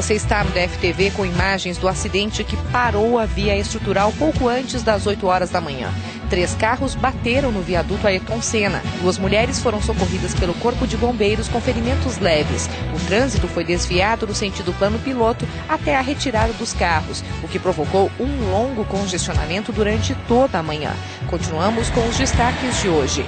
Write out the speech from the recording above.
Você está no DFTV com imagens do acidente que parou a via estrutural pouco antes das 8 horas da manhã. Três carros bateram no viaduto Ayrton Senna. Duas mulheres foram socorridas pelo Corpo de Bombeiros com ferimentos leves. O trânsito foi desviado no sentido plano piloto até a retirada dos carros, o que provocou um longo congestionamento durante toda a manhã. Continuamos com os destaques de hoje.